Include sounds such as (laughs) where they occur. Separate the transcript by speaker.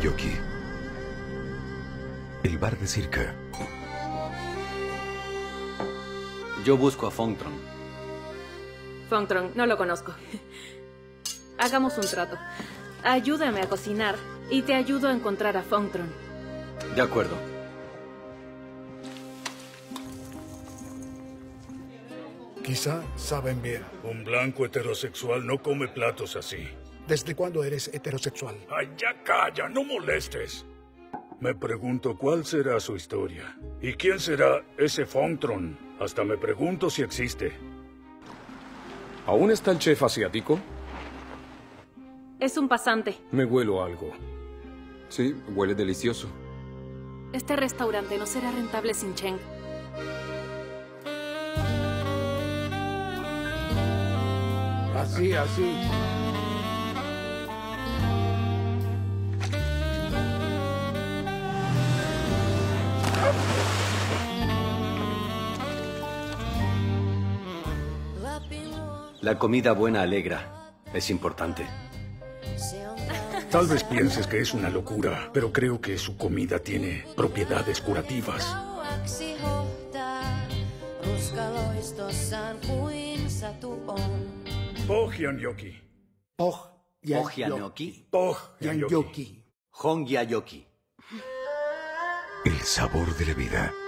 Speaker 1: Yoki. El bar de Circa.
Speaker 2: Yo busco a Fongtron.
Speaker 3: Fongtron, no lo conozco. (laughs) Hagamos un trato. Ayúdame a cocinar y te ayudo a encontrar a Fongtron.
Speaker 2: De acuerdo.
Speaker 4: Quizá saben bien.
Speaker 5: Un blanco heterosexual no come platos así.
Speaker 4: ¿Desde cuándo eres heterosexual?
Speaker 5: Ay, ya calla, no molestes. Me pregunto cuál será su historia. ¿Y quién será ese Fontron? Hasta me pregunto si existe.
Speaker 6: ¿Aún está el chef asiático?
Speaker 3: Es un pasante.
Speaker 6: Me huelo algo.
Speaker 7: Sí, huele delicioso.
Speaker 3: Este restaurante no será rentable sin Cheng.
Speaker 4: Así, así.
Speaker 2: La comida buena alegra. Es importante.
Speaker 5: Tal vez pienses que es una locura, pero creo que su comida tiene propiedades curativas. Pohjanjoki.
Speaker 2: Pohjanjoki.
Speaker 5: Pohjanjoki.
Speaker 2: Hongyayoki.
Speaker 1: El sabor de la vida.